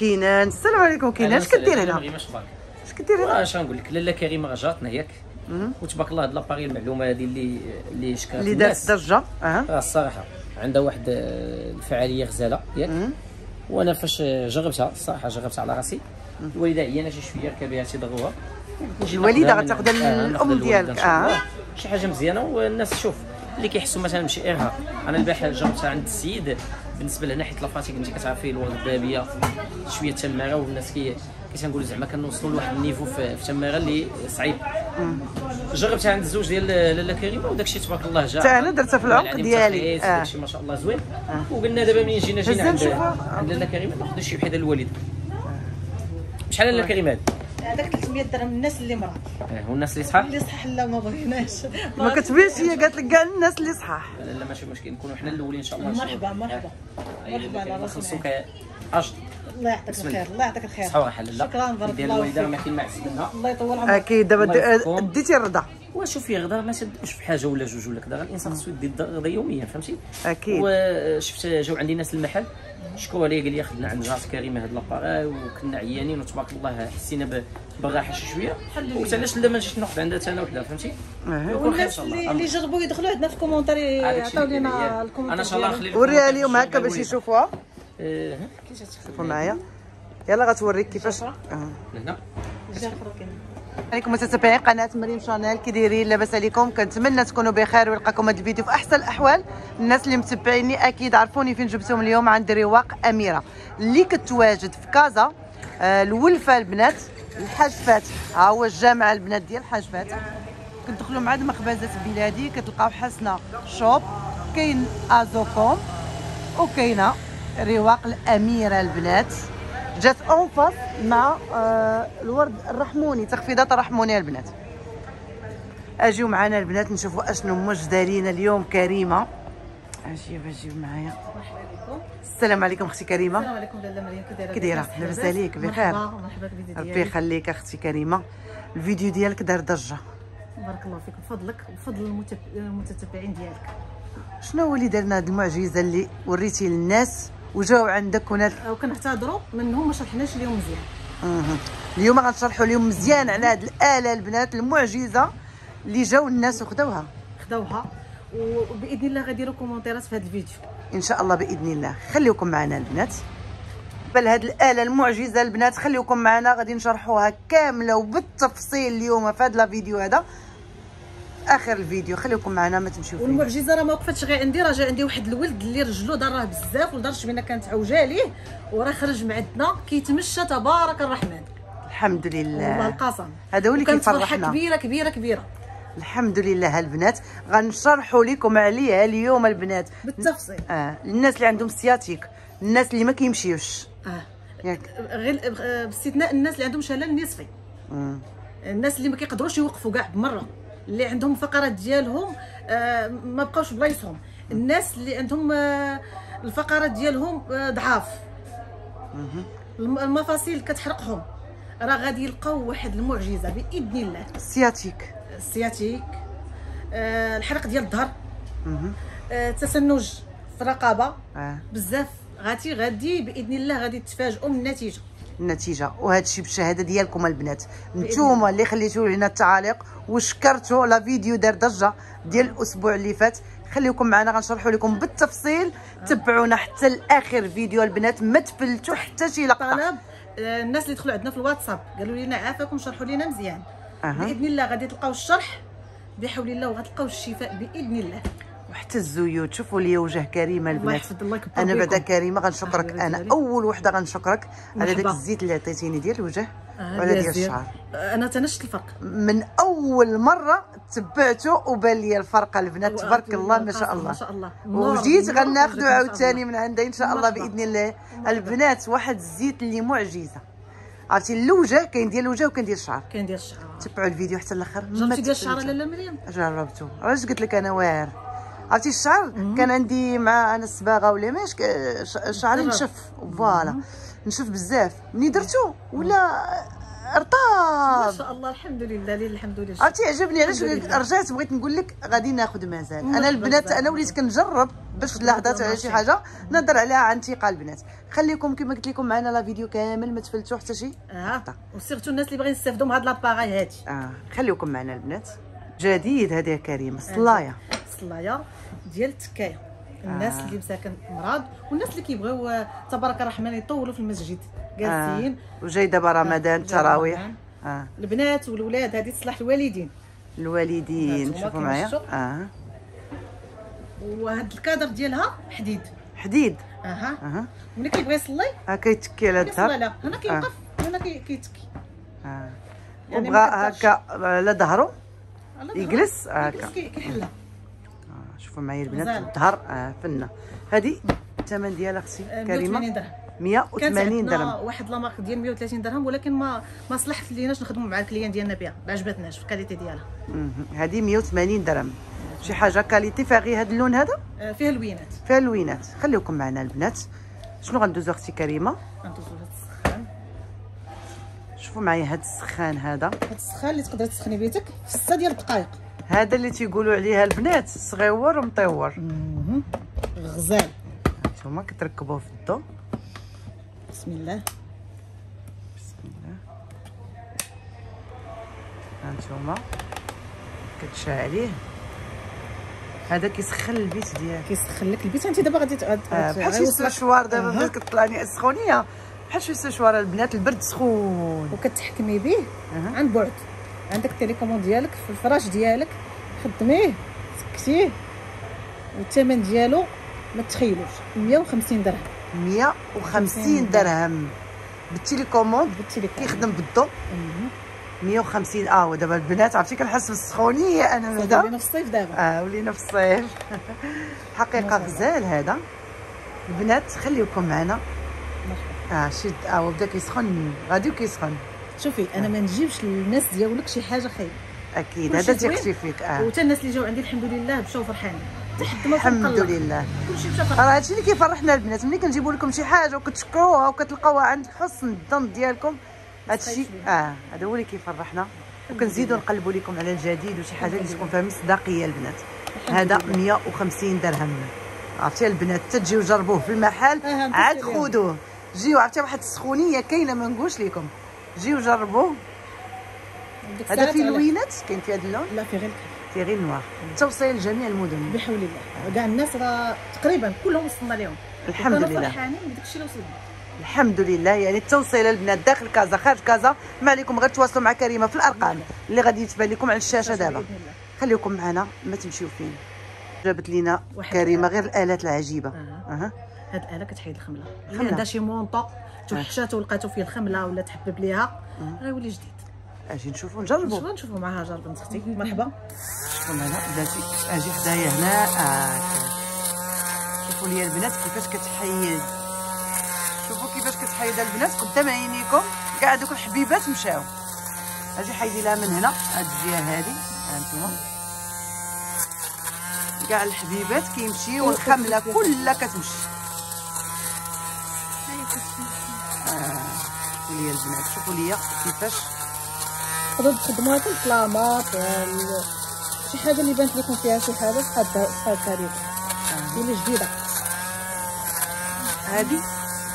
كينان. السلام عليكم كينان. اش كدير هنا؟ اش كدير هنا؟ واش غنقول لك؟ لاله كريمه راه جاتنا ياك. وتبارك الله هاد لاباري المعلومة هذه اللي اللي شكات اللي دارت ضجه آه آه، الصراحة. عندها واحد آه، الفعالية غزالة ياك. وأنا فاش جربتها الصراحة جربتها على راسي. الوالدة عيانه شي شوية ركبها تيضغوها الوالدة غتاخذ الام ديالك. آه. شي حاجة مزيانة والناس شوف اللي كيحسوا مثلا بشي ارهاق أنا البارح جربتها عند السيد. بالنسبة لهنا حيت la fatigue انت كتعرفي الورد الذهبيه شوية تمارة والناس كي كي تنقول زعما كنوصلوا لواحد ال niveau في, في تمارة اللي صعيب. جربتها عند الزوج ديال لاله كريمة وداك الشيء تبارك الله جا. حتى أنا درتها في العمق يعني ديالي. داك الشيء ما شاء الله زوين. وقلنا دابا منين جينا جينا عند لاله كريمة ناخذ شي وحدة للوالد. شحال لاله كريمة هذه؟ هذاك 300 درهم الناس اللي مرض آه، والناس اللي صحاح؟ اللي صح لا ما بغيناش. ما كتبينش هي قالت لك كاع الناس اللي صحاح. لا لا ماشي مشكل نكونوا حنا الأولين إن شاء الله. مرحبا مرحبا. مرحبا على راسنا نخلصوك اجر الله يعطيك الخير الله يعطيك الخير. صحه وراحه لا. شكرا بارك ديال الله الوالده ما فيك. كاين ما الله يطول عمرك. أكيد دابا. ديتي الرضا. وشوفي غدا ما تدوش في حاجة ولا جوج ولا كذا الإنسان خصو يدي الغدا يوميا فهمتي؟ أكيد. وشفت جاو عندي ناس المحل شكوا عليا قال لي خدنا عند جات كريمه هاد لاباراي وكنا عيانين وتبارك الله حسينا بالراحة شي شوية. قلت. علاش لا ما نجيش ناخذ عندها أنا وحدة فهمتي؟ والناس اللي اللي جربوا يدخلوا عندنا في ال commentaire يعطيو اللي لنا كاين. ال commentaire أنا إن شاء الله. نخلي وريها لهم هكا باش. يشوفوها ها، كي شوفوا معايا. يلا غتوريك كيفاش أه. هنا. عليكم متابعين قناة مريم شانيل كي دايرين لاباس عليكم. كنتمنى تكونوا بخير ويلقاكم هذا الفيديو في أحسن الأحوال. الناس اللي متبعيني أكيد عرفوني فين جبتهم اليوم عند رواق أميرة. اللي كتواجد في كازا آه، الولفة البنات الحاجفات ها هو الجامع البنات ديال الحاجفات كتدخلوا مع هاد مخبزات بلادي كتلقاو حسنه شوب كاين أزوكوم وكاينة رواق الأميرة البنات. جات اونفاس مع آه الورد الرحموني تخفيضات الرحمونية البنات أجيو معنا البنات نشوفوا أشنو مش دارين اليوم كريمة أجيو أجيو معايا السلام عليكم أختي كريمة السلام عليكم لاله مريم كي دايرة كي دايرة؟ لاباس؟ عليك؟ بخير؟ مرحبا بالفيديو ربي يخليك أختي كريمة الفيديو ديالك دار ضجة بارك الله فيك بفضلك بفضل المتب- المتتبعين ديالك شنو هو اللي درنا هذه المعجزة اللي وريتي للناس وجاو عندك ونال وكنعتذروا منهم ما شرحناش اليوم مزيان. مهم. اليوم غنشرحوا اليوم مزيان على هذه الآلة البنات المعجزة اللي جاو الناس وخدوها خداوها وبإذن الله غيديروا كومونتيرات في هذا الفيديو. إن شاء الله بإذن الله. خليكم معنا البنات. بل هاد الآلة المعجزة البنات خليكم معنا. غادي نشرحوها كاملة وبالتفصيل اليوم في هذا الفيديو هذا. آخر الفيديو. خليكم معنا ما تمشيو والمعجزة راه ما وقفتش غير عندي راه جا عندي واحد الولد اللي رجلو ضراه بزاف لدرجه بان كانت عوجة ليه وراه خرج من عندنا كيتمشى تبارك الرحمن. الحمد والله لله القسم. هذا هو اللي وكانت فرحة كيفرحنا. كبيرة كبيرة كبيرة. الحمد لله. البنات غنشرحوا لكم عليها اليوم البنات. بالتفصيل. آه الناس اللي عندهم سياتيك الناس اللي ما كيمشيوش. آه. ياك غير آه، باستثناء الناس اللي عندهم شلل نصفي. الناس اللي ما كيقدروش يوقفوا كاع بمرة. اللي عندهم فقرات ديالهم آه، ما بقاوش بلايصهم. الناس اللي عندهم آه، الفقرات ديالهم آه، ضعاف. الم- المفاصل كتحرقهم. راه غادي يلقاو واحد المعجزة بإذن الله. السياتيك السياتيك آه، الحرق ديال الظهر. آه، التسنج في الرقبه آه. بزاف. غادي غادي بإذن الله غادي تفاجئوا من النتيجة. النتيجة. وهذا الشيء بالشهادة ديالكم البنات. نتوما اللي خليتوا لنا التعاليق وشكرتوا لا فيديو دار ضجة ديال الأسبوع اللي فات. خليكم معنا غنشرحوا لكم بالتفصيل. تبعونا حتى لآخر فيديو البنات. ما تفلتوا حتى شي لقطة. طلب آه، الناس اللي دخلوا عندنا في الواتساب قالوا لنا عافاكم شرحوا لنا مزيان. أها. بإذن الله غادي تلقاو الشرح. بحول الله وغتلقاو الشفاء بإذن الله. وحتى الزيوت شوفوا لي وجه كريمه البنات. أنا بعدا. كريمة غنشكرك. أنا. أول وحدة غنشكرك. على داك. الزيت اللي عطيتيني ديال الوجه آه، وعلى يا ديال. الشعر. آه، أنا تنشت الفرق. من أول مرة تبعته وبان لي الفرق البنات. تبارك الله ما شاء الله. ما شاء الله. وجيت شاء عاوتاني. من عندها إن شاء الله. بإذن الله. البنات واحد الزيت اللي معجزة. عرفتي الوجه كاين ديال الوجه وكاين ديال الشعر. كاين ديال الشعر. تبعوا الفيديو حتى الأخر. جربتي ديال الشعر. لاله مريم؟ جربته. علاش قلت لك أنا واعر؟ عرفتي الشعر؟ كان عندي مع أنا الصباغه ولا ماش شعري. نشف. فوالا. نشف بزاف. ملي درتو ولا ما رطاب شاء الله الحمد لله لله الحمد لله. عرفتي عجبني علاش. رجعت بغيت نقول لك غادي ناخذ مازال. أنا البنات. أنا وليت كنجرب باش اللحظات على شي حاجة نهضر عليها عن ثقه البنات. خليكم كما قلت لكم معنا لا فيديو كامل ما تفلتوا حتى شي. آه. وسيرتو الناس اللي باغيين يستافدوا من هاد لاباغاي هادي. آه. خليكم معنا البنات. جديد هذه كريمه صلاية. الصلايه ديال التكايه الناس آه. اللي مساكن مرض والناس اللي كيبغيو آه، تبارك الرحمن يطولوا في المسجد. جالسين. آه. وجاي دابا رمضان التراويح. آه. البنات والولاد هذه تصلح الوالدين. الوالدين. شوفوا معايا. آه. وهاد الكادر ديالها حديد. حديد. أها. أها. ملي كيبغي يصلي؟ ها كيتكي على الظهر لا. هنا كيوقف. هنا كي- كيتكي. آه. يعني وبغى. هكا على ظهره. ظهره. يجلس. هكا. كيحلها آه، شوفوا معايا البنات. الظهر آه فنة. هذه الثمن ديالها أختي آه، كريمة. 180 درهم 180 درهم درهم. واحد لامارك ديال 130 درهم ولكن ما ما صلحت ليناش نخدموا مع ال client ديالنا بها ما عجبتناش في ال qualité ديالها. هذه 180 درهم. شي حاجة qualité فيها غير هذا اللون هذا؟ آه، فيها لوينات فيها اللوينات خليكم معنا البنات. شنو غندوزو أختي كريمة؟ غندوزو لهاد السخان. شوفوا معايا هذا السخان هذا. هاد السخان اللي تقدر تسخني بيتك في 6 ديال الدقائق هذا اللي تيقولوا عليها البنات صغيور ومطور غزال. نتوما كتركبوه في الضو. بسم الله. بسم الله. هانتوما كتشعليه هذا كيسخن البيت ديالك. كيسخن لك البيت. انت دابا غادي آه، بحال شي. سشوار دابا. بدات كطلعني السخونيه بحال شي سشوار البنات البرد سخون. وكتحكمي به. عن بعد. عندك ال télécommande ديالك في الفراش ديالك خدميه سكتيه والثمن ديالو ما تخيلوش 150 درهم. 150 درهم. بالتليكوموند كيخدم بالضو؟ مهم. 150 آه ودابا البنات عرفتي كنحس بالسخونية أنا هذا؟ ولينا في الصيف دابا. آه ولينا في الصيف. حقيقة غزال هذا. البنات خليوكم معنا. آه شد. آه وبدا كيسخن غادي وكيسخن. شوفي أنا ما نجيبش للناس ديالك شي حاجة خايبه أكيد هذا. تيختي فيك آه. وتا الناس اللي جاو عندي الحمد لله مشاو فرحانين الحمد لله. راه هادشي اللي كيفرحنا البنات ملي كنجيبوا لكم شي حاجة وكتشكروها وكتلقاوها عند حسن الظن ديالكم هادشي آه هذا هو اللي كيفرحنا وكنزيدوا نقلبوا لكم على الجديد وشي حاجة اللي تكون فيها مصداقية البنات. هذا 150 درهم. عرفتي البنات تجيو جربوه في المحل آه، عاد. خذوه جيو عرفتي واحد السخونية كاينة ما نقولش لكم جيو جربوه هذا فيه لوينات كاين فيه هذا اللون؟ لا في غير فيه غير نوار توصيل لجميع المدن. بحول الله. كاع الناس راه تقريبا كلهم وصلنا لهم. الحمد لله. فرحانين بداك الشيء اللي وصلنا. الحمد لله. يعني التوصيل البنات داخل كازا خارج كازا. ما عليكم غير تواصلوا مع كريمة في الأرقام اللي غادي تبان لكم على الشاشة دابا. خليكم معنا ما تمشيو فين. جابت لينا كريمة. غير الآلات العجيبة. أها. هاد الآلة كتحيد الخملة. اللي الخملة. عندها شي مونطو. توحشات ولقاتو فيه الخملة ولا تحبب ليها أه. غيولي جديد. أجي نشوفوا نجربوا نشوفوا نشوفوا معها جار بنت أختي مرحبا. شوفوا معنا بلاتي أجي حدايا هنا آه. شوفوا لي البنات كيفاش كتحيد. شوفوا كيفاش كتحيد البنات قدام عينيكم. كاع دوك الحبيبات مشاو. أجي حيدي لها من هنا هاد الجهة هادي. ها انتما كاع الحبيبات كيمشيو والخملة كلها كتمشي. شوفوا لي البنات شوفوا لي كيفاش تقدروا تخدموها في الكلامات ال- شي حاجة اللي بانت لكم فيها شي حاجة بحال بحال التاريخ. آه. اللي جديدة. هادي؟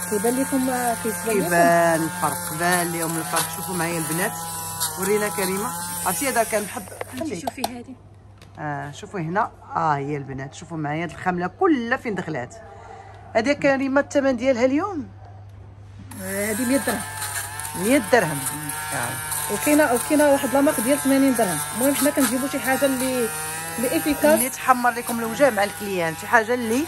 كيبان لكم آه، كيتبان لكم كيبان الفرق بان لهم الفرق. شوفوا معايا البنات. ورينا كريمة. عرفتي هذا كان خلي شوفي هذه آه شوفوا هنا. آه هي البنات. شوفوا معايا هاد الخملة كلها فين دخلات. هذه كريمة الثمن ديالها اليوم؟ هذه 100 درهم. 100 درهم. آه. وكاينه وكاينة واحد لامارك ديال 80 درهم. المهم حنا كنجيبوا شي حاجة اللي اللي إفيكاس. اللي تحمر لكم الوجه مع الكليان. شي حاجة اللي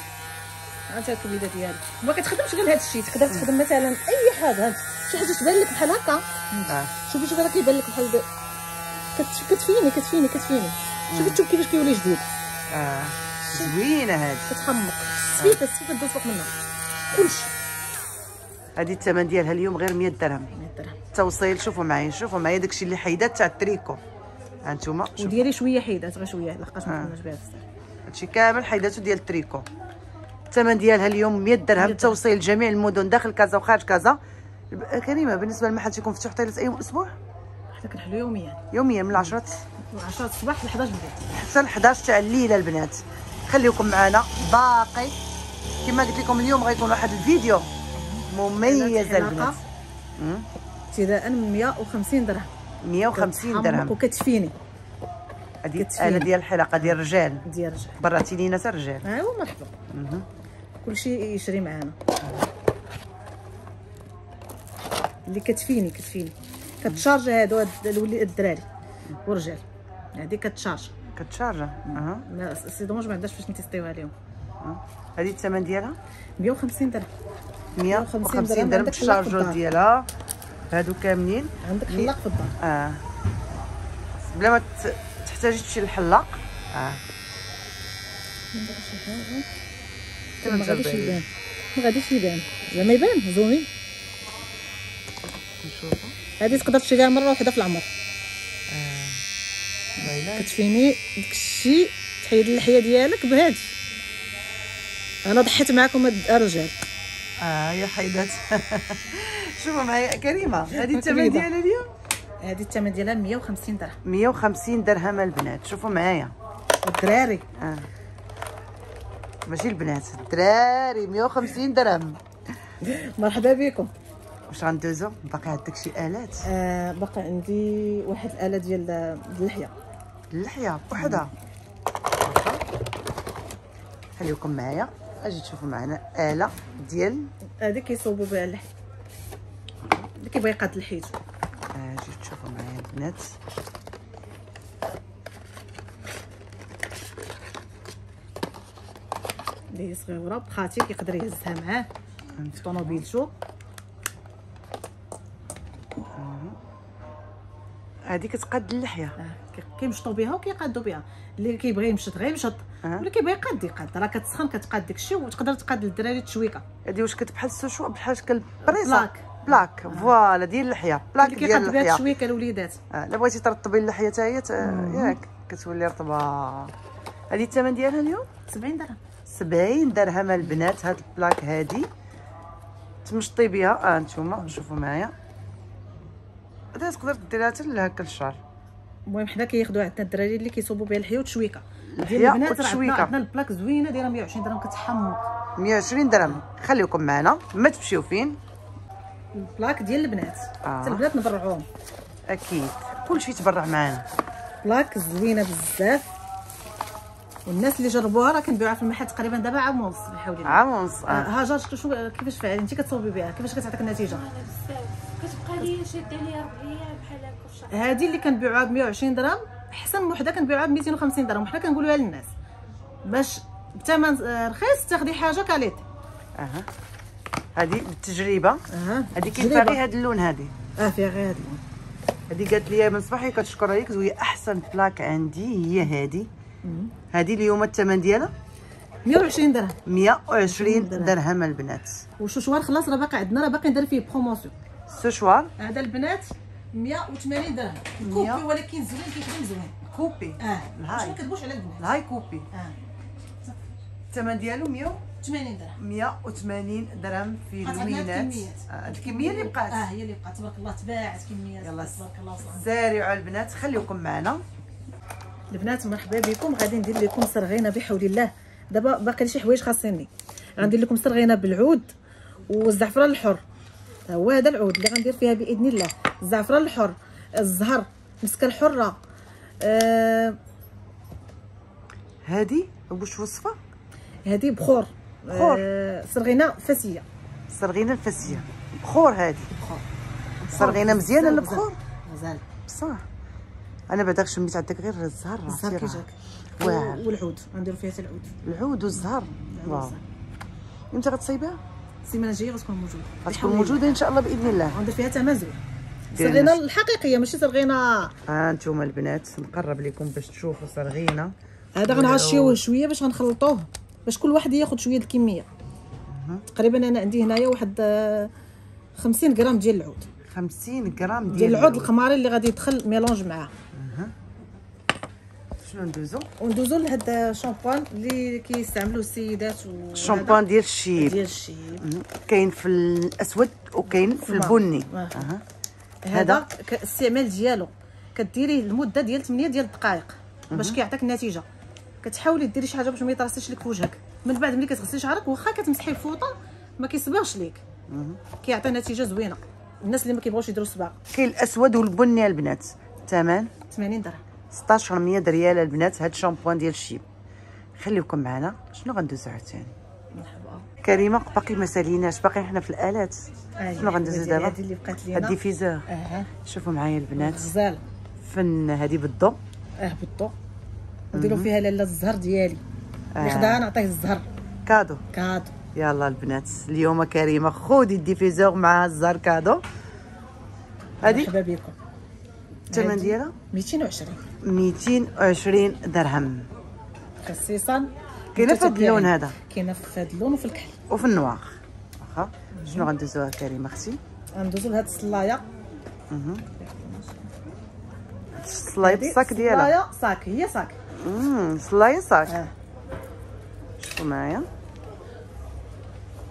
انت الكبيده ديالك. ما كتخدمش غير هذا الشيء. تقدر تخدم مثلا أي حاجة. شي حاجة تبان لك بحال هكا. آه. شوفي شوفي راه كيبان لك بحال كتفيني كتفيني كتفيني. شوفي شوف كيفاش كيولي جديد. آه. زوينة هذه كتحمق السفيفه السفيفه تدوز فوق منها. كلشي. هذه الثمن ديالها اليوم غير 100 درهم. 100 درهم. التوصيل شوفوا معايا شوفوا معايا داكشي اللي حيدات تاع التريكو. ها شوفوا. وديالي شوية حيدات غير شوية لحقاش ما. كناش بها بزاف. هادشي كامل حيداتو ديال التريكو. الثمن ديالها اليوم 100 درهم. توصيل جميع المدن داخل كازا وخارج كازا كريمة بالنسبة للمحل تيكون مفتوح ثلاث أيام أسبوع؟ حنا كنحلو يوميا. يوميا من 10 من 10 الصباح ل 11 الليل حتى ل 11 تاع الليلة البنات. خليكم معنا باقي. كما قلت لكم اليوم غيكون واحد الفيديو. مميز حلقة البنات. ابتداء من 150 درهم. 150 كتحمق درهم. وكتفيني. هذه. الآلة ديال الحلقة ديال الرجال. ديال رجع براتي لينا حتى الرجال. هو مرحبا. كلشي يشري معانا. اللي كتفيني كتفيني. كتشارج هادو الدراري. والرجال. هادي كتشارج. كتشارجا أها. mais c'est dommage ما عندهاش فاش نتيستيوها لهم هذه الثمن ديالها؟ 150 درهم. 150 درهم. الدار. ديالها هادو كاملين. عندك حلاق في الدار. آه. بلا ما تحتاجي تمشي للحلاق آه. ما غاديش يبان. ما غاديش يبان. زعما يبان زومي نشوفوا هادي تقدر تشريها مرة واحدة في العمر. ويلات. كتفيني داك الشيء تحيد اللحيه ديالك بهادي. أنا ضحيت معكم هاد الرجال. آه يا حيدات شوفوا معايا كريمة. هذه الثمن. ديالها اليوم؟ هادي الثمن ديالها 150 درهم. 150 درهم البنات. شوفوا معايا. والدراري آه. ماشي البنات الدراري 150 درهم. مرحبا بكم. واش غندوزو؟ باقي عندك شي آلات؟ آه باقي عندي واحد الآلة ديال اللحية. اللحية وحدة. خليكم معايا. أجي تشوفوا معنا آلة ديال هادي كيصوبوا بها اللحيه اللي كيبغي يقاد لحيته أجي تشوفوا معايا البنات. اللي هي صغيره بخاتي كيقدر يهزها معاه. في طوموبيلتو هذه كتقاد اللحية. آه، كي- كيمشطوا بها وكيقادوا بها. اللي كيبغي يمشط غير يمشط. أه. واللي كيبغي يقاد يقاد. راه كتسخن كتقاد داكشي وتقدر تقاد للدراري تشويكه هذه واش كتبحال السوشو بحال شكل بريصه بلاك. بلاك. فوالا ديال اللحية. بلاك ديال كيقاد بها اللحية. تشويكه الوليدات آه، لا بغيتي ترطبي اللحية حتى هي ت- ياك. كتولي رطبة. هذه الثمن ديالها اليوم؟ 70 درهم. 70 درهم البنات. هاد البلاك هادي. تمشطي بها أه نتوما شوفوا معايا. هذا تقدر ديرها حتى لهكا الشعر المهم حنا كياخذوا عندنا الدراري اللي كيصوبوا بها اللحية وتشويكه ديال البنات راه. عندنا ال plaque زوينة دايرة 120 درهم كتحمق. 120 درهم. خليكم معنا. ما تمشيو فين؟ ال plaque ديال البنات. آه. حتى البنات نبرعوهم. أكيد. كلشي تبرع معنا plaque زوينة بزاف. والناس اللي جربوها راه كنبيعوها في المحل تقريبا دابا عام ونص بحول الله. عام ونص آه، آه. هاجر شو شو كيفاش فعلتي انت كتصوبي بها. كيفاش كتعطيك النتيجة؟ بزاف. كتبقى لي شاده لي ربعيه بحال هكا. هذه اللي كنبيعوها ب 120 درهم. احسن وحده كنبيعوها ب 250 درهم وحنا كنقولوها للناس باش بثمن رخيص تاخدي حاجة qualité. أها. هذه بالتجربه أها. هذه كاين فيها غير هذا اللون هذه؟ آه فيها غير هذه هذه قالت لي من صباحي كتشكر عليك وهي أحسن plaque عندي هي هذه. هذه اليوم الثمن ديالها؟ 120 درهم. 120 درهم. درهم البنات. وشوشوار خلاص راه باقي عندنا راه باقي ندير فيه promotion séchoir هذا البنات 180 درهم. copie ولكن زوين كيخدم زوين. copie؟ آه. ال high. ما كتبوش على البنات؟ ال high copy. آه. الثمن ديالو 100 80 درهم. 180 درهم في الكميات. آه، الكمية اللي بقات. آه هي اللي بقات. تبارك الله تباعت كميات. يلا. تبارك الله صح سارعوا البنات. خليكم معنا. البنات مرحبا بكم. غادي ندير لكم سرغينه بحول الله. دابا باقي لي شي حوايج خاصيني غندير لكم سرغينه بالعود والزعفران الحر. ها هو هذا العود اللي غندير فيها بإذن الله. الزعفران الحر الزهر مسكه الحره آه هذه واش وصفة؟ هذه بخور. بخور. آه سرغينة فاسية. صرغينه الفاسية. بخور هذه بخور. صرغينه مزيانة البخور؟ غزال بصح. أنا بعداك شميت عندك غير الزهر الزهر راه كي سير. جاك واعر. والعود. غندير فيها العود. العود والزهر. واو. إمتى غتصايبها السيمانة الجاية غتكون موجودة. غتكون موجودة إن شاء الله بإذن الله. غندير فيها تمام نفس- الحقيقية ماشي سرغينه ها أنتم البنات نقرب لكم باش تشوفوا صرغينه هذا غنعشيوه شوية باش غنخلطوه باش كل واحد ياخذ شوية الكمية. تقريبا أنا عندي هنايا واحد آه، 50 غرام ديال العود. 50 غرام ديال, ديال العود القماري اللي غادي يدخل mélange معاه. شنو ندوزو؟ وندوزو لهاد الشامبان اللي كيستعملوه السيدات و الشامبان ديال الشيب. ديال الشيب. كاين في الأسود وكاين في. البني. آه. هذا الاستعمال ديالو. كديريه لمده ديال 8 ديال الدقائق باش كيعطيك النتيجة. كتحاولي ديري شي حاجة باش ما يطرسيش لك في وجهك. من بعد ملي كتغسلي شعرك واخا كتمسحي الفوطة ما كيصبغش ليك. كيعطي نتيجة زوينة. الناس اللي ما كيبغوش يديروا صباغ. كاين الأسود والبني البنات. الثمن 80 درهم. 1600 ريال البنات. هاد الشامبوان ديال الشيب. خليكم معنا. شنو غندوزو عاوتاني كريمة باقي ما ساليناش باقي حنا في الآلات. شنو غندوزو دابا؟ هذه اللي بقات هاد لينا ال diffuseur. آه شوفوا معايا البنات. غزال فن هادي بالضو. آه بالضو. نديرو فيها لاله الزهر ديالي. اللي آه. خداها نعطيه الزهر. cadeau. cadeau. يلا البنات اليوم كريمة خذي ال diffuseur مع الزهر cadeau. هادي؟ مرحبا بكم الثمن ديالها؟ 220 220 درهم. خصيصا كاينة في متتبعين. اللون هذا؟ كاينة في هذا اللون وفي الكحل. وفي ال noir واخا؟ شنو غندوزوها كريمه أختي؟ غندوزو لهاد الصلاية. الصلايب هادي الصاك ديالها. الصلاية صاك هي صاك. امم صلايه صاك. آه. شوفوا معايا.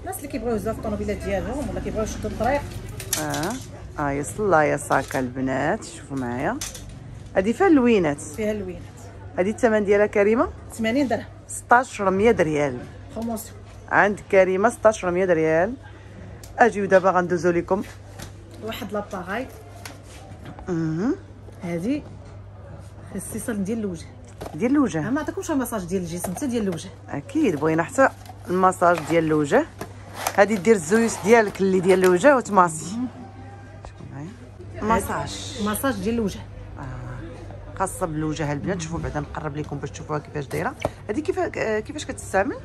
الناس اللي كيبغيو يهزوا في الطوموبيلات ديالهم ولا كيبغيو يشدوا الطريق. آه. آه هي صلايه صاك البنات. شوفوا معايا. هادي فيها اللوينات. فيها اللوينات. هادي الثمن ديالها كريمة؟ 80 درهم. 1600 ريال خموس عند كريمة 1600 ريال. أجيو دابا غندوزو لكم. واحد لاباغاي. هذه خصيصا ديال الوجه. ديال الوجه. ما عطاكمش مساج ديال الجسم حتى ديال الوجه. أكيد بغينا حتى المساج ديال الوجه. هادي دير الزيوت ديالك اللي ديال الوجه وتماسي مساج مساج ديال الوجه. خاصه بالوجه البنات شوفوا بعدا نقرب لكم باش تشوفوها كيفاش دايرة. هذه كيف كيفاش كتستعمل؟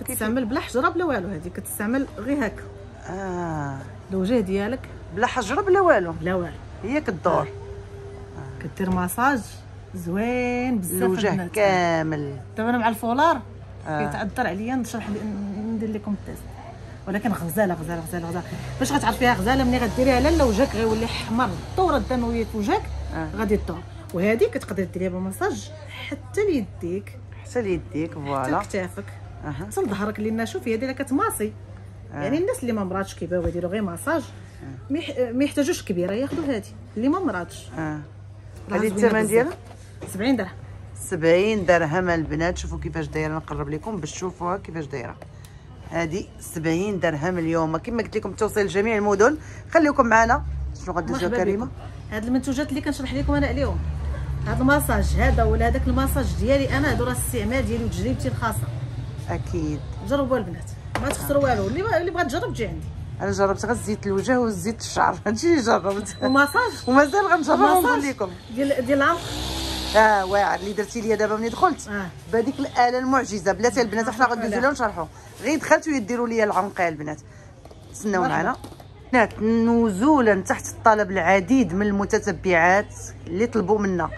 كتستعمل بلا حجرة بلا والو هذه كتستعمل غير هكا. آه. الوجه ديالك؟ بلا حجرة بلا والو. بلا والو. هي كدور. كدير مساج زوين بزاف الوجه. كامل. دابا أنا مع الفولار آه. كيتعذر عليا نشرح ندير لكم ال test ولكن غزالة غزالة غزالة غزالة. باش غتعرفيها غزالة ملي غديريها لاله وجهك غيولي حمر الدورة الدمويه في وجهك آه. غادي تدور. وهذه كتقدري ديريها بمساج حتى ليديك. حتى ليديك حتى voilà. لكتافك أها حتى لظهرك لأن شوفي هذه اللي كتماصي. آه. يعني الناس اللي ما مراتش كيبغيو يديروا غير مساج ما يح- ما يحتاجوش كبيرة ياخذوا هذه اللي ما مراتش. آه. هذه الثمن. ديالها؟ 70 درهم. 70 درهم البنات. شوفوا كيفاش دايرة نقرب لكم باش تشوفوها كيفاش دايرة. هذه 70 درهم اليوم. كما قلت لكم توصيل لجميع المدن. خليكم معنا شنو غدوزو كريمة. هاد المنتوجات اللي كنشرح لكم أنا اليوم. هاد المساج هذا ولا هذاك المساج ديالي أنا هادو راه الاستعمال ديالي وتجربتي الخاصة. أكيد. جربوا البنات ما تخسروا والو. اللي اللي بغات تجرب تجي عندي. أنا جربت غير زيت الوجه وزيت الشعر. هادشي اللي جربت. ومساج ومازال غنجرب ونقول مساج لكم. ديال ديال العمق آه واعر. اللي درتي ليا دابا ملي دخلت. آه. بهذيك الآلة المعجزة. بلاتي البنات حنا غندوزو عليها. لها ونشرحوا غير دخلت ويديروا لي العنق البنات تسناو. معنا. بنات نزولا تحت الطلب العديد من المتتبعات اللي طلبوا منا.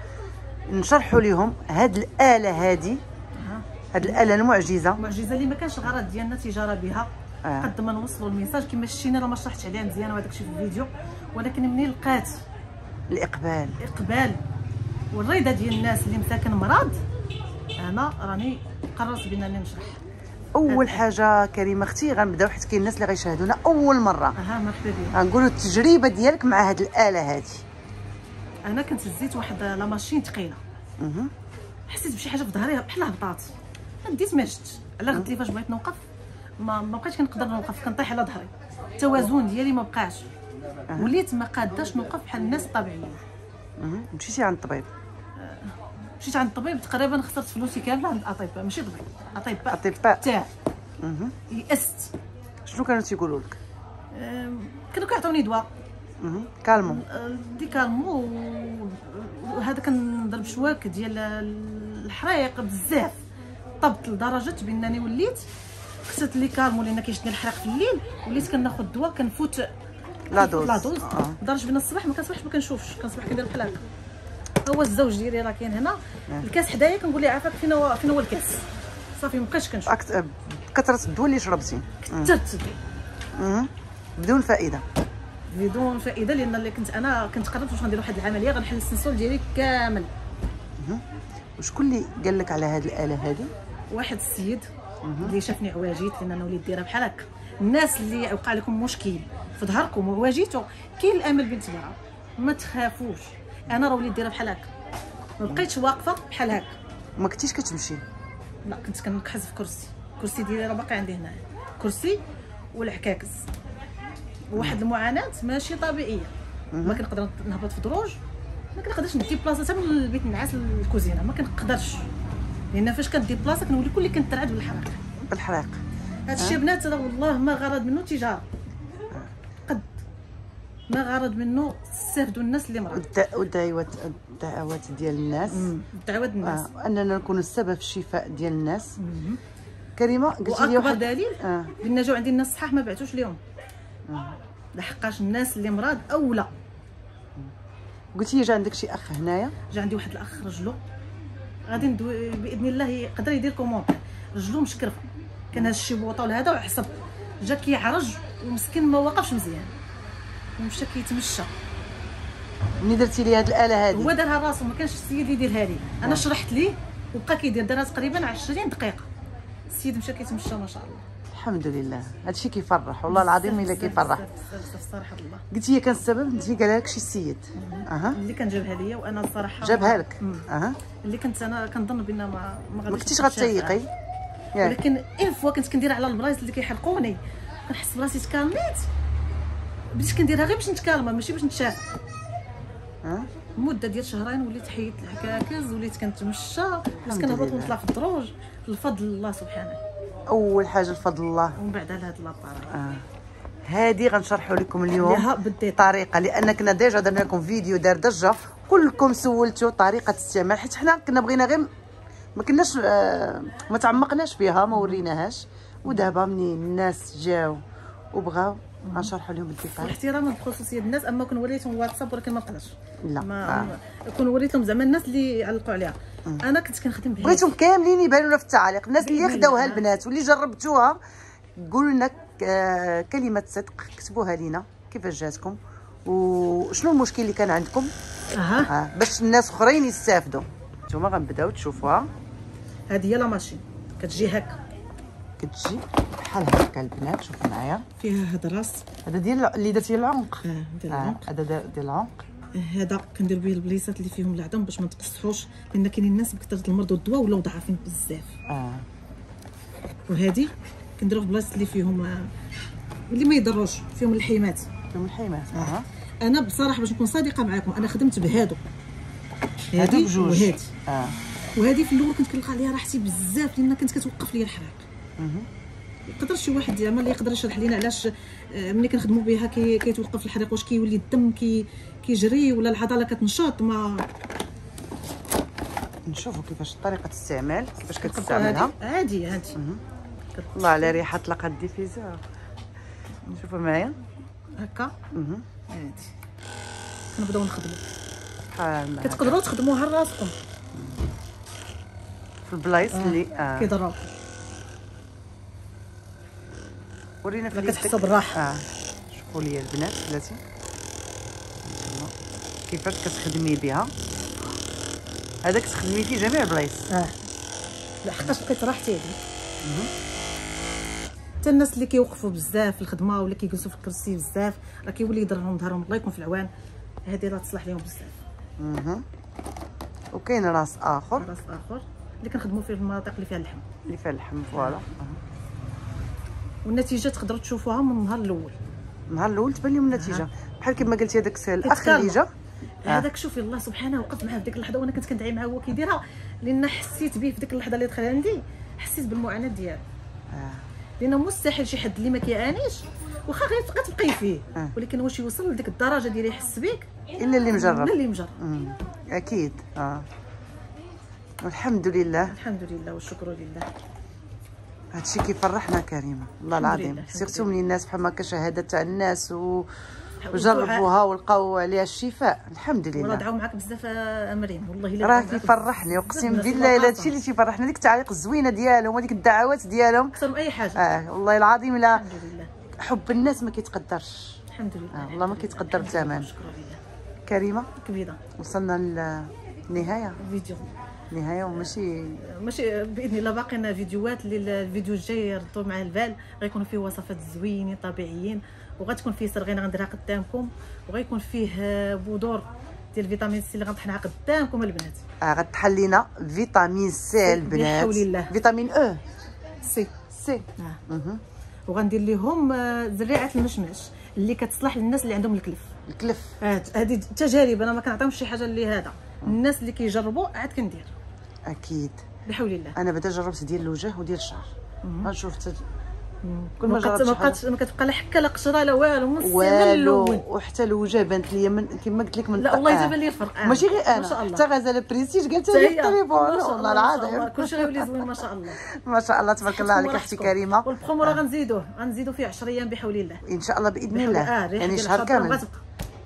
نشرحوا لهم هاد الآلة هادي. هاد الآلة المعجزة. معجزه اللي ما كانش الغرض ديالنا تجارة بها. آه. قد ما نوصلوا الميساج كما شتينا راه ما شرحتش عليها مزيان وهذاك الشيء في الفيديو. ولكن منين لقات؟ الإقبال. الإقبال. والرضا ديال الناس اللي مساكن مرض أنا راني قررت بأنني نشرح. أول حاجة كريمة أختي غنبدأو حيت كاين الناس اللي غيشاهدونا أول مرة. أها مرحبا بكم غنقولوا التجربة ديالك مع هاد الآلة هادي. أنا كنت هزيت واحد لا ماشين ثقيله. حسيت بشي حاجة في ظهري بحال هبطات. بديت ما جدت على غدي فاش بغيت نوقف ما ما بقيتش كنقدر نوقف كنطيح على ظهري. التوازن ديالي ما بقاش. وليت ما قاداش نوقف بحال الناس الطبيعيين. مشيتي عند الطبيب؟ مشيت عند الطبيب تقريبا خسرت فلوسي كاملة عند الأطباء. ماشي طبيب أطباء. أطباء. تاع. يأست. شنو كانوا تيقولوا لك؟ أم، كانوا كيعطوني دواء. calmant. أه، des calmants و- وهذا كنضرب شواك ديال الحريق بزاف. طبت لدرجة بأنني وليت خسرت لي calmant لأن كيشدني الحريق في الليل وليت كناخذ دواء كنفوت la dose. la dose. آه. لدرجة بأن الصباح ما كنصبحش ما كنشوفش كنصبح كندير بحال هكا هو الزوج ديالي راه كاين هنا. الكاس حدايا كنقول ليه عافاك فين هو فين هو الكاس. صافي ما بقيتش كنشوف. أكت... بكثره الدواء اللي شربتي. كثرت. مهم. بدون فائدة. بدون فائدة لأن اللي كنت أنا كنت قررت واش غندير واحد العملية غنحل السنسول ديالي كامل. وشكون اللي قال لك على هذه الآلة هذه واحد السيد اللي شافني عواجيت لأن أنا وليت دايره بحال هكا. الناس اللي وقع لكم مشكل في ظهركم وعواجيتو كاين الأمل بنت برا ما تخافوش. أنا راه وليت دايره بحال هكا. ما بقيتش واقفة بحال هكا. ما كنتيش كتمشي؟ لا كنت كنكحز في كرسي. الكرسي ديالي راه باقي عندي هنايا. كرسي والعكاكس واحد المعاناة ماشي طبيعية. ما كنقدر نهبط في دروج. ما كنقدرش ندي بلاصة. حتى من البيت النعاس للكوزينه ما كنقدرش. لأن فاش كدي بلاصه كنولي كلي كنترعد بالحريق هاد الشيء بنات راه والله ما غرض منه تجارة. قد. ما غرض منه استافدوا الناس اللي مرض والد- والدعوات الدعوات ديال الناس. الدعوات الناس. آه. أننا نكون السبب في الشفاء ديال الناس. كريمة قلتي لي واحد دليل آه. بأن جاو عندي الناس صحاح ما بعتوش ليهم لحقاش الناس اللي مرض اولى قلتي لي جا عندك شي أخ هنايا؟ جا عندي واحد الأخ رجلو. غادي ندو بإذن الله يقدر يدير كومونتير رجلو مشكرفه كان هذا الشيء بوطه هذا وحسب جا كيعرج ومسكين ما وقفش مزيان. ومشى كيتمشى. ملي درتي لي هاد الآلة هو هذه دارها راسو ما كانش السيد يديرها لي. أنا شرحت ليه وبقى كيدير. دارها تقريبا 20 دقيقة. السيد مشى كيتمشى ما شاء الله. الحمد لله. هادشي كيفرح. والله العظيم إلا كيفرح. صراحة الله قلتي لي كان السبب؟ انت قال لك شي سيد أها. اللي كان جابها ليا وأنا الصراحه جابها لك. أها. اللي كنت أنا كنظن بان ما ما كنتيش ياك. ولكن une fois كنت كندير على البلايص اللي كيحرقوني. كنحس براسي تكالميت. بديت كنديرها غير باش نتكالما ماشي باش نتشافى ها مدة ديال شهرين وليت حيدت العكاكز وليت كنتمشى. وليت كنهبط. ونطلع في الدروج. بفضل الله سبحانه. أول حاجة بفضل الله. ومن بعد هاد l'appareil آه. هذه غنشرحوا لكم اليوم ليها بال détail طريقة لأن كنا déjà درنا لكم فيديو دار ضجة كلكم سولتوا طريقة الاستعمال حيت حنا كنا بغينا غير ما كناش آه، ما تعمقناش فيها ما وريناهاش. ودابا منين الناس جاو وبغاو غنشرحوا لهم بالديتاي. احتراما بخصوصيه الناس أما كون واتساب ولكن ما نقدرش لا. ما آه. ما- كون وريتهم زعما الناس اللي يعلقوا عليها. أنا كنت كنخدم بهذا بغيتهم كاملين يبانوا لنا في التعاليق الناس اللي خداوها الله. البنات واللي جربتوها قولوا لنا آه، كلمة صدق. كتبوها لينا. كيفاش جاتكم؟ وشنو المشكل اللي كان عندكم؟ أها. آه، باش الناس أخرين يستافدوا. نتوما غنبداو تشوفوها. هذه هي لا ماشين. كتجي هكا. كتجي بحال هكا البنات. شوفوا معايا. فيها هذا الراس. هذا ديال اللي درتي العنق آه ديال آه، العنق هذا ديال ديال العنق هذا كندير به البليصات اللي فيهم العظم باش ما تقصحوش لأن كاينين الناس بكثره المرض والدواء ولاو ضعافين بزاف. آه. وهذه كنديروا في بلاصه اللي فيهم آه، اللي ما يضروش فيهم الحيمات. فيهم الحيمات آه. أنا بصراحة باش نكون صادقة معكم أنا خدمت بهادو. هادو هذه بجوج. وهذه آه. وهذه في الأول كنت كنلقى عليها راحتي بزاف لأن كنت كتوقف لي الحراق. يقدر شي واحد زعما اللي يقدر يشرح لينا علاش آه، ملي كنخدموا بها كي كيتوقف الحريق واش كيولي الدم كي كيجري ولا العضلة كتنشط؟ ما نشوفوا كيفاش طريقة الاستعمال كيفاش كتستعملها. عادي عادي الله على ريحة طلق ال diffuseur. نشوفوا معايا. هكا. عادي كنبداو نخدموا بحال. كتقدروا تخدموها لراسكم في البلايص اللي آه. كيضراو ورينا في. كتحسوا بالراحة. آه شوفوا لي البنات بلاتي. كيفاش كتخدمي بها؟ هذا كتخدمي فيه جميع البلايص. آه. لا حقاش بقيت راحتي حتى الناس اللي كيوقفوا بزاف في الخدمة ولا كيجلسوا في الكرسي بزاف راه كيولي يضر لهم ظهرهم الله يكون في العوان. هذه راه تصلح لهم بزاف. مهم. وكاين راس آخر. راس آخر اللي كنخدموا فيه في المناطق اللي فيها اللحم. اللي فيها اللحم فوالا. والنتيجة تقدروا تشوفوها من النهار الأول. النهار الأول تبان لهم النتيجة. بحال كما قلتي هذاك الاخ اللي. جا. هذاك شوفي الله سبحانه وقف معاه في ديك اللحظة وأنا كنت كندعي معاه هو كيديرها لأن حسيت به في ديك اللحظة اللي دخل عندي. حسيت بالمعاناة ديالو. آه. لأن مستحيل شي حد اللي ما كيعانيش واخا غير تبقى تبقي فيه. آه. ولكن واش يوصل لديك الدرجة ديال يحس بك إلا اللي مجرب. ولا اللي مجرب. أكيد. آه. الحمد لله. الحمد لله والشكر لله. هادشي كيفرحنا كريمة والله العظيم. سيرتو. من الناس بحال هكا شهادة تاع الناس و... وجربوها ولقاو عليها الشفاء الحمد لله. دعاو معاك بزاف آه، مريم. والله إلا راه كيفرحني أقسم بالله إلا هادشي اللي تيفرحنا ديك التعاليق الزوينة ديالهم وديك الدعوات ديالهم. أكثر من أي حاجة. آه والله العظيم لا حب الناس ما كيتقدرش. الحمد لله. آه، والله ما كيتقدر لله. كريمة؟ كبيرة. وصلنا للنهاية. الفيديو نهاية وماشي ماشي بإذن الله باقينا فيديوهات اللي الفيديو الجاي يردوا مع البال غيكون فيه وصفات زوينين طبيعيين وغتكون فيه سرغينه غنديرها قدامكم وغيكون فيه آه، بذور ديال فيتامين سي اللي غنطحنها قدامكم البنات. آه غتحل لينا فيتامين سي البنات. بحول الله. فيتامين أو. سي. سي. آه. وغندير لهم آه، زريعة المشماش اللي كتصلح للناس اللي عندهم الكلف. الكلف. هادي تجارب أنا ما كنعطيهمش شي حاجة اللي هذا. الناس اللي كيجربوا عاد كندير. أكيد. بحول الله. أنا بعدا جربت ديال الوجه وديال الشعر. غنشوف حتى كل ما جربت ما ما كتبقى لا حكة لا قشرة لا والو من السن والو الأول. وحتى الوجه بانت لي من كما قلت لك من لا والله آه. جاب لي الفرق آه. ماشي غير أنا. الله. حتى غزاله بريستيج قالت لي. التليفون. والله. العظيم. كلشي غيولي زوين ما شاء الله. ما شاء الله تبارك الله عليك أختي كريمة. والبخوم راه غنزيدوه. غنزيدوا فيه 10 أيام بحول الله. إن شاء الله بإذن الله. ريحة يعني شهر كامل.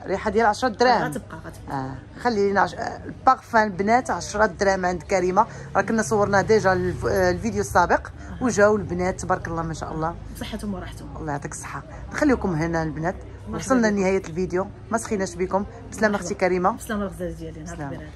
غتبقى ريحة ديال 10 دراهم غتبقى غتبقى. آه. خلي لنا عش... آه، البارفان البنات 10 دراهم عند كريمة. راه كنا صورنا ديجا الف... آه، الفيديو السابق. وجاو البنات تبارك الله ما شاء الله. بصحتهم وراحتهم. الله يعطيك الصحة. نخليكم هنا البنات. وصلنا. لنهاية الفيديو. ما سخيناش بكم. بسلامه أختي كريمة. بسلامه الغزال ديالي نهار